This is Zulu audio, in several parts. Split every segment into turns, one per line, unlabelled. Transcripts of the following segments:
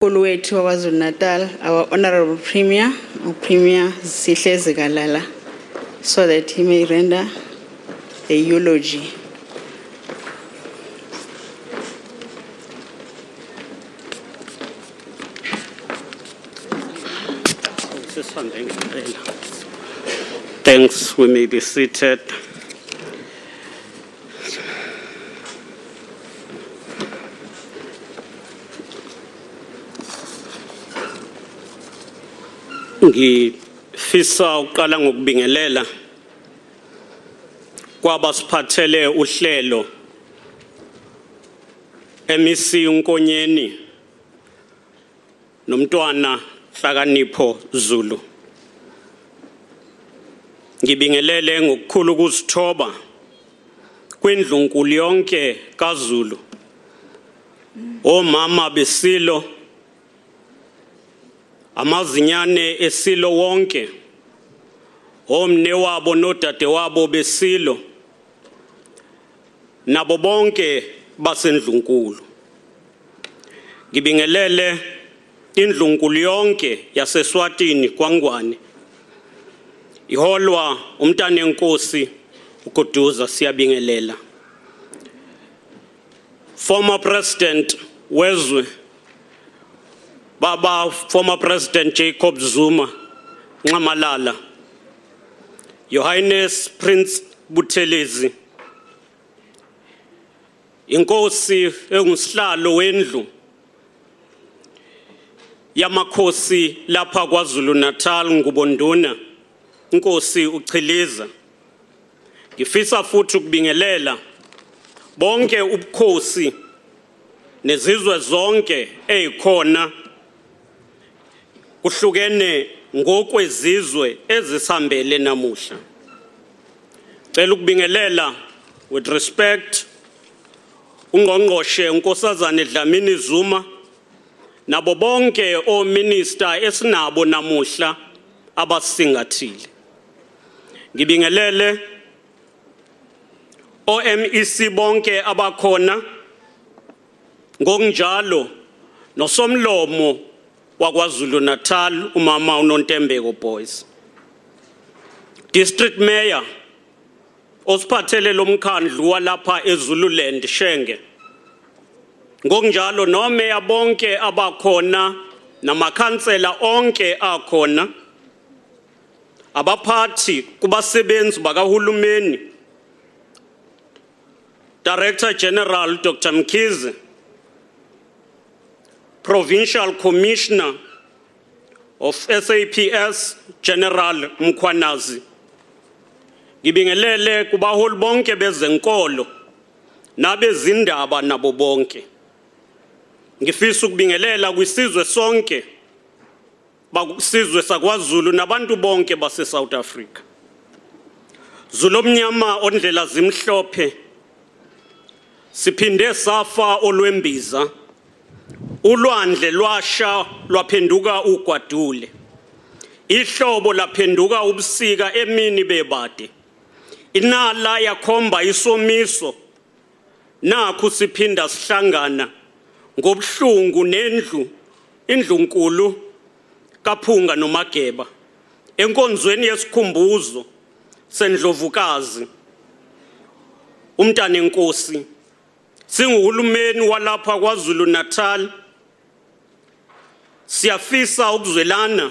Nkulu wethu waKwaZulu Natal, our Honorable Premier, Premier Sihlezi Kalala, so that he may render a eulogy.
Thanks, we may be seated. Ngifisa uqala ngokubingelela kwabasiphathele uhlelo MEC unkonyeni nomntwana hlakanipho Zulu. Ngibingelele ngokukhulu ukuzithoba kwindlunkulu yonke kaZulu. Omama besilo amazinyane esilo wonke omne wabo nodade wabo besilo nabo bonke basendlunkulu. Ngibingelele indlunkulu yonke yaseswatini kwangwane. Iholwa umntana enkosi uGoduza siyabingelela. Former president wezwe baba former president Jacob Zuma Nxamalala your highness prince Buthelezi inkosi engusihlalo wendlu yamakhosi lapha kwaZulu Natal ngubonduna inkosi uchiliza ngifisa futhi ukubingelela bonke ubukhosi nezizwe zonke ezikhona kuhlukene ngokwezizwe ezisambele namuhla. Cela ukubingelela with respect ungqongqoshe unkosazana Dlamini Zuma nabo bonke ominister esinabo namuhla abasingathile. Ngibingelele OMEC bonke abakhona ngokunjalo nosomlomo wakwaZulu Natal umama uNontembeko Boys. District Mayor osiphathele lomkhandlu walapha eZululand Shenge. Ngokunjalo nomeya bonke abakhona namakhansela onke akhona abaphathi kubasebenzi bakahulumeni Director General Dr Mkhize Provincial Commissioner of SAPS General Mkhwanazi. Ngibingelele kubaholi bonke bezenkolo nabezindaba nabo bonke. Ngifisa ukubingelela kwisizwe sonke bakusizwe sakwaZulu nabantu bonke base South Africa. Zulu omnyama ondlela zimhlophe siphinde safa olwembiza. Ulwandle lwasha lwaphenduka ugwadule. Ihlobo laphenduka ubusika emini bebade. Inala yakhomba isomiso. Nakho siphinda sihlangana ngobhlungu nendlu indlunkulu kaphunga nomageba. Enkonzweni yesikhumbuzo sendlovukazi umntana enkosi singuhulumeni walapha kwaZulu Natal siyafisa ukuzwelana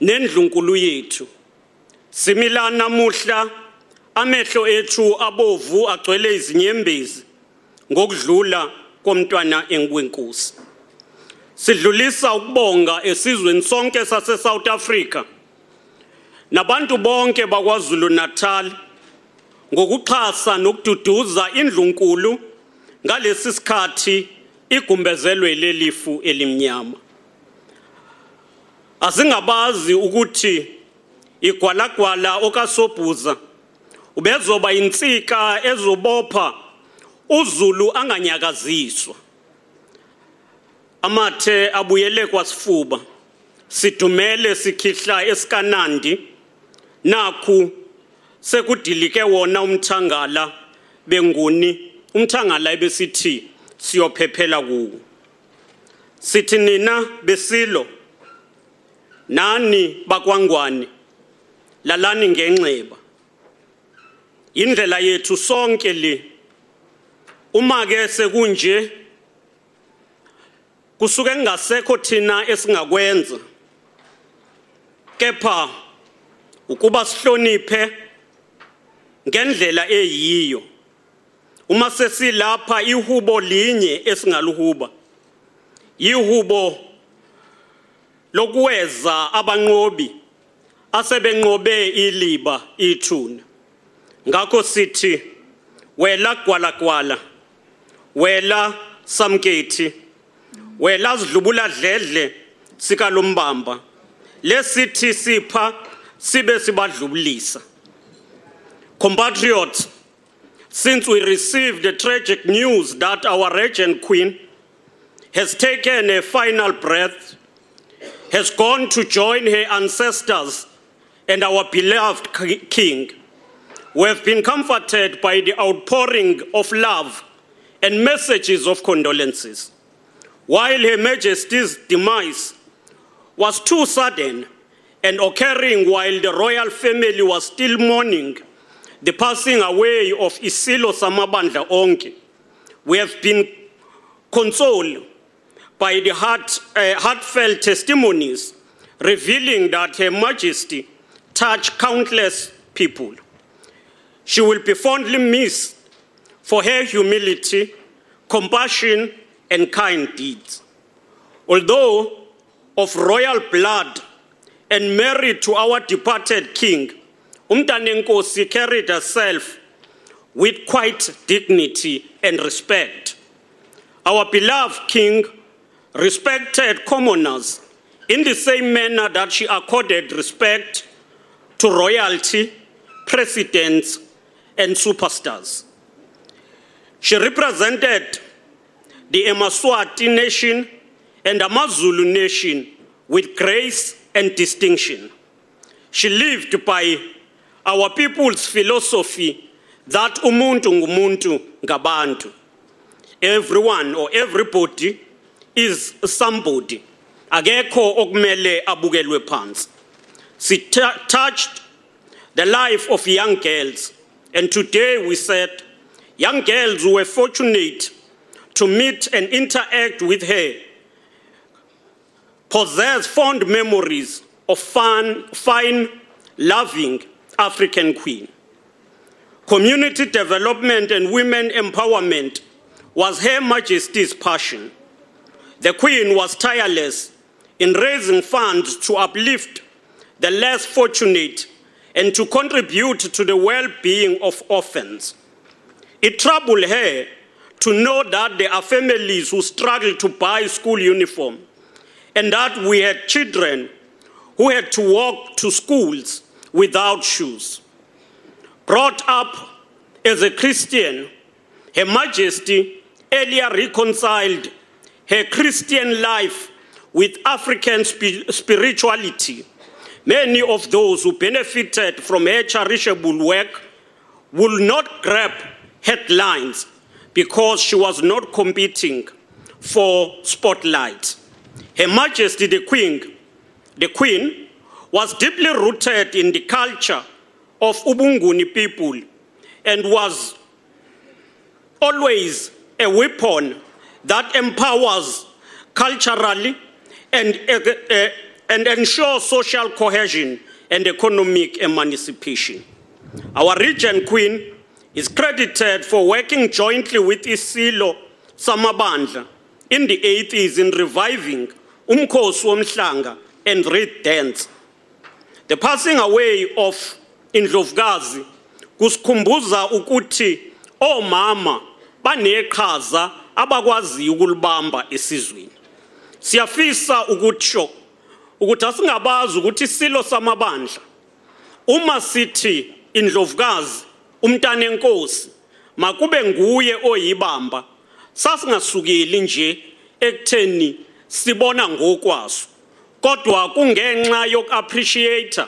nendlunkulu yethu. Simila namuhla amehlo ethu abovu agcwele izinyembezi ngokudlula komntwana enkwenkosi. Sidlulisa ukubonga esizweni sonke sase South Africa nabantu bonke bakwaZulu Natal ngokuxhasa nokududuza indlunkulu ngalesi sikhathi igumbezelwe lelifu elimnyama. Asingabazi ukuthi igwalagwala okasobhuza ubezoba insika ezobopha uZulu anganyakaziswa. Amathe abuyele kwasifuba sidumele sikhihla esikanandi nakhu sekudilike wona umthangala benguni umthangala ebesithi siyophephela kuwo. Sithi nina besilo. Nani bakwangwane? Lalani ngenxeba. Indlela yethu sonke le uma ke sekunje kusuke kungasekho thina esingakwenza. Kepha ukuba sihloniphe ngendlela eyiyo uma sesilapha ihubo linye esingaluhuba yihubo lokuweza abanqobi asebenqobe iliba ithuna. Ngakho sithi wela gwalagwala wela samkethi wela sidlubula dledle sikalombamba lesithi sipha sibe sibadlubulisa. Compatriots since we received the tragic news that our regent queen has taken a final breath has gone to join her ancestors and our beloved king we have been comforted by the outpouring of love and messages of condolences. While her majesty's demise was too sudden and occurring while the royal family was still mourning the passing away of Isilo Samabandla Onke. We have been consoled by the heart, uh, heartfelt testimonies revealing that Her Majesty touched countless people. She will be fondly missed for her humility, compassion, and kind deeds. Although of royal blood and married to our departed king, Umtanenkosi carried herself with quite dignity and respect. Our beloved king respected commoners in the same manner that she accorded respect to royalty, presidents, and superstars. She represented the Emaswati nation and the Amazulu nation with grace and distinction. She lived by our people's philosophy that umuntu ngumuntu ngabantu. Everyone or everybody is somebody. Akekho okumele abukelwe phansi. She touched the life of young girls. And today we said young girls were fortunate to meet and interact with her possess fond memories of fun, fine, loving African queen. Community development and women empowerment was Her Majesty's passion. The Queen was tireless in raising funds to uplift the less fortunate and to contribute to the well being of orphans. It troubled her to know that there are families who struggle to buy school uniform and that we had children who had to walk to schools without shoes. Brought up as a Christian, Her Majesty earlier reconciled her Christian life with African spi- spirituality. Many of those who benefited from her charitable work will not grab headlines because she was not competing for spotlight. Her Majesty the Queen, the Queen was deeply rooted in the culture of Ubunguni people and was always a weapon that empowers culturally and, uh, uh, and ensures social cohesion and economic emancipation. Our regent queen is credited for working jointly with Isilo Samabandla in the 80s in reviving Umkhosi Womhlanga and Red Dance. The passing away of Indlovukazi kusikhumbuza ukuthi omama baneqhaza abakwaziyo ukulibamba esizweni. Siyafisa ukutsho ukuthi asingabazi ukuthi isilo samabandla uma sithi indlovukazi umntana enkosi makube nguye oyibamba sasingasukeli nje ekutheni sibona ngokwaso kodwa kungenxa yokuappreciate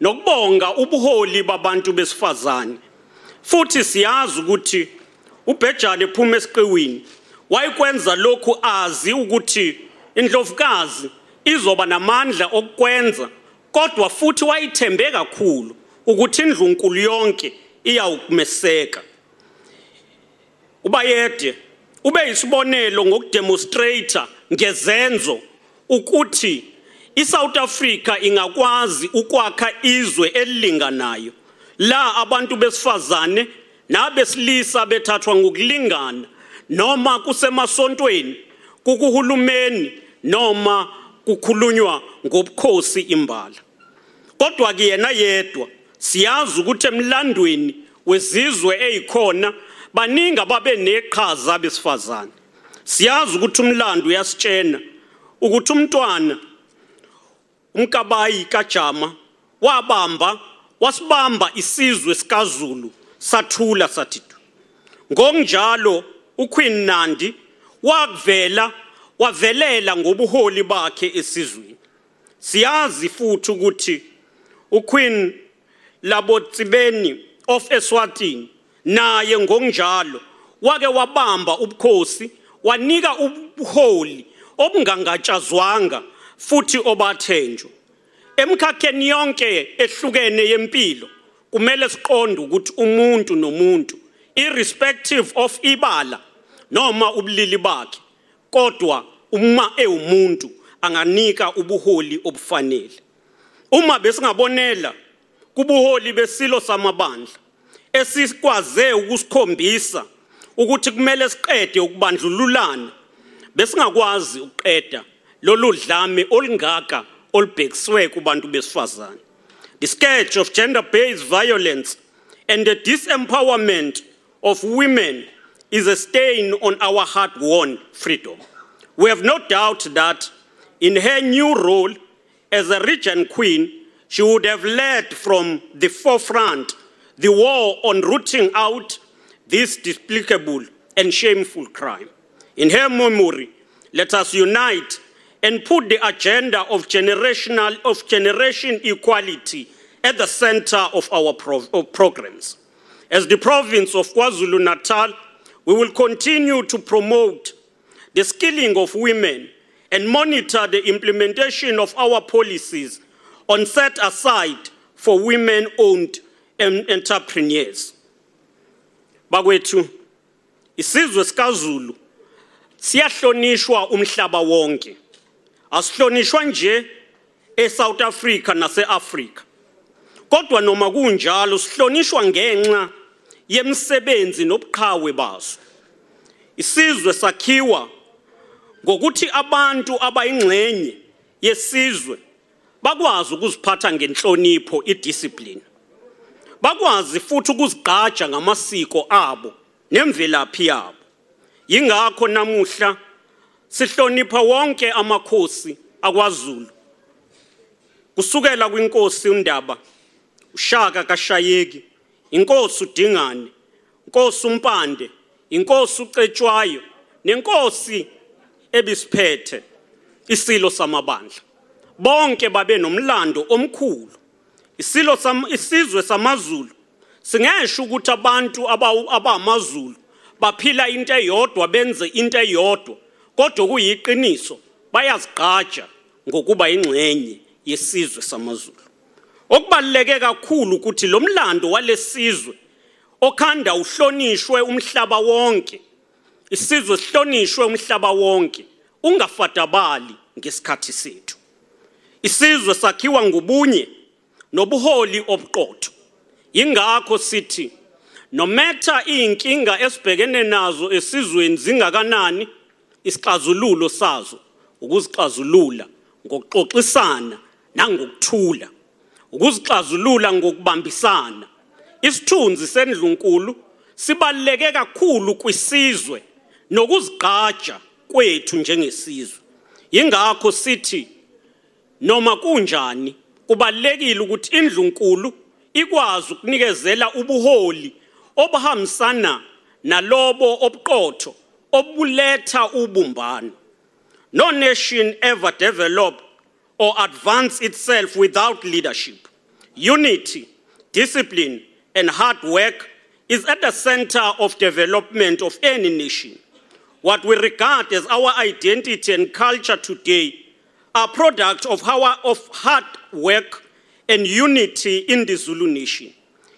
nokubonga ubuholi babantu besifazane. Futhi siyazi ukuthi ubhejane ephuma esiqiwini wayekwenza lokhu azi ukuthi indlovukazi izoba namandla okwenza kodwa futhi wayithembe kakhulu ukuthi indlunkulu yonke iyawumeseka ubayede ube isibonelo ngokudemonstrator ngezenzo ukuthi iSouth Africa ingakwazi ukwakha izwe elilinganayo. La abantu besifazane nabesilisa bethathwa ngokulingana noma kusemasontweni kukuhulumeni noma kukhulunywa ngobukhosi imbala. Kodwa ke yena yedwa siyazi ukuthi emlandweni wezizwe ezikhona baningi ababe neqhaza besifazane. Siyazi ukuthi umlando uyasitshena ukuthi umntwana umkabayi kajama wabamba wasibamba isizwe sikaZulu sathula sathi ngokunjalo uQueen Nandi wakuvela wavelela ngobuholi bakhe esizweni. Siyazi futhi ukuthi uQueen Labotsibeni of Eswatini naye ngokunjalo wake wabamba ubukhosi wanika ubuholi obungangatshazwanga futhi obathenjwa. Emkhakheni yonke ehlukene yempilo kumele siqonde ukuthi umuntu nomuntu irrespective of ibala noma ubulili bakhe kodwa uma ewumuntu anganika ubuholi obufanele. Uma besingabonela kubuholi besilo samabandla esikwaze ukusikhombisa ukuthi kumele siqede ukubandlululana besingakwazi ukuqeda lolu dlame olungaka olubhekiswe kubantu besifazane. The scourge of gender based violence and the disempowerment of women is a stain on our hard won freedom. We have no doubt that in her new role as a regent queen she would have led from the forefront the war on rooting out this despicable and shameful crime. In her memory let us unite and put the agenda of generational of generation equality at the center of our pro of programs. As the province of KwaZulu-Natal, we will continue to promote the skilling of women and monitor the implementation of our policies on set aside for women-owned entrepreneurs. Bakwethu, isizwe sikaZulu siyahlonishwa umhlaba wonke. Asihlonishwa nje eSouth Africa naseAfrica kodwa noma kunjalo sihlonishwa ngenxa yemsebenzi nobuqhawe baso. Isizwe sakhiwa ngokuthi abantu abayingxenye yesizwe bakwazi ukuziphatha ngenhlonipho idiscipline. Bakwazi futhi ukuzigqaja ngamasiko abo nemvelaphi yabo. Yingakho namuhla sihlonipha wonke amakhosi akwaZulu. Kusukela kwinkosi uNdaba uShaka kaShayeki inkosi uDingane inkosi uMpande inkosi uCetshwayo nenkosi ebisiphethe isilo samabandla. Bonke babe nomlando omkhulu. Isilo sam isizwe samaZulu singesho ukuthi abantu abamazulu baphila into eyodwa benze into eyodwa. Kodwa kuyiqiniso bayazigqaja ngokuba ingxenye yesizwe samaZulu. Okubaluleke kakhulu ukuthi lo mlando walesizwe okhanda uhlonishwe umhlaba wonke isizwe sihlonishwe umhlaba wonke ungafadabali ngesikhathi sethu. Isizwe sakhiwa ngobunye nobuholi obuqotho. Ingakho sithi no matter inkinga esibhekene nazo esizweni zingakanani isixazululo sazo ukuzixazulula ngokuxoxisana nangokuthula ukuzixazulula ngokubambisana. Isithunzi sendlunkulu sibaluleke kakhulu kwisizwe nokuzigqaja kwethu njengesizwe. Ingakho sithi noma kunjani kubalekile ukuthi indlunkulu ikwazi ukunikezela ubuholi obuhambisana nalobo obuqotho obuletha ubumbano. No nation ever develop or advance itself without leadership. Unity discipline and hard work is at the center of development of any nation. What we regard as our identity and culture today are product of our of hard work and unity in the Zulu nation.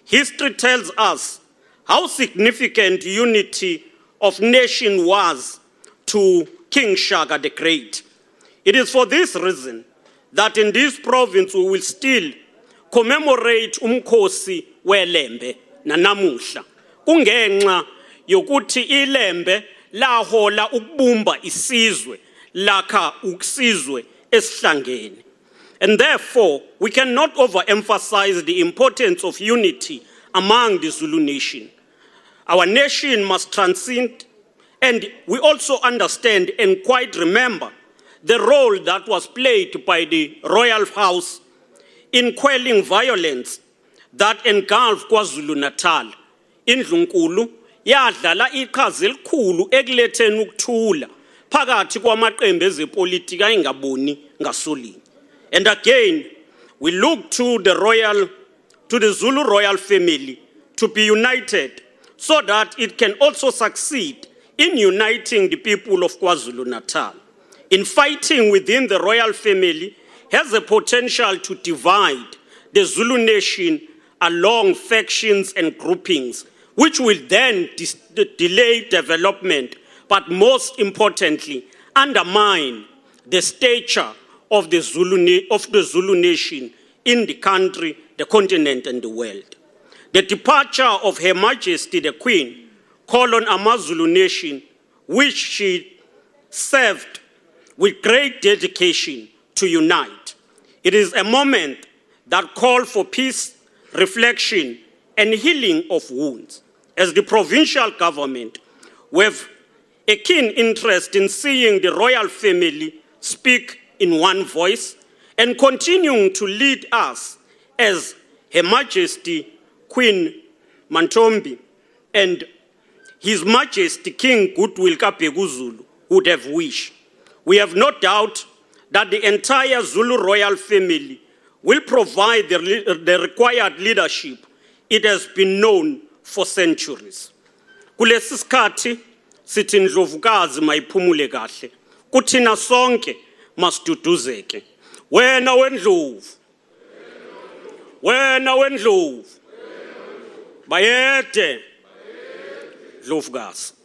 History tells us how significant unity of nation was to King Shaka the Great. It is for this reason that in this province we will still commemorate umkhosi welembe nanamuhla kungenxa yokuthi ilembe lahola ukubumba isizwe lakha ukusizwe esihlangene and therefore we cannot overemphasize the importance of unity among the Zulu nation our nation must transcend and we also understand and quite remember the role that was played by the royal house in quelling violence that engulfed KwaZulu-Natal. Indlunkulu yadlala iqhaza elikhulu ekuletheni ukuthula phakathi kwamaqembu ezepolitika ayingaboni ngasolinye. And again, we look to the royal to the Zulu royal family to be united so that it can also succeed in uniting the people of KwaZulu-Natal. In fighting within the royal family has the potential to divide the Zulu nation along factions and groupings, which will then delay development, but most importantly, undermine the stature of the, Zulu, of the Zulu nation in the country, the continent, and the world. The departure of Her Majesty the Queen, called colon Amazulu nation, which she served with great dedication to unite. It is a moment that called for peace, reflection, and healing of wounds. As the provincial government, we have a keen interest in seeing the royal family speak in one voice and continuing to lead us as Her Majesty Queen Mantombi and His Majesty King Goodwill Kapeguzulu would have wished. We have no doubt that the entire Zulu royal family will provide the, the required leadership. It has been known for centuries. Kulesi sikhathi sithi ndlovukazi mayiphumule kahle. Kuthina sonke masiduduzeke. Wena wendlovu. Wena wendlovu. Bayete. Bayete. Louvgasse.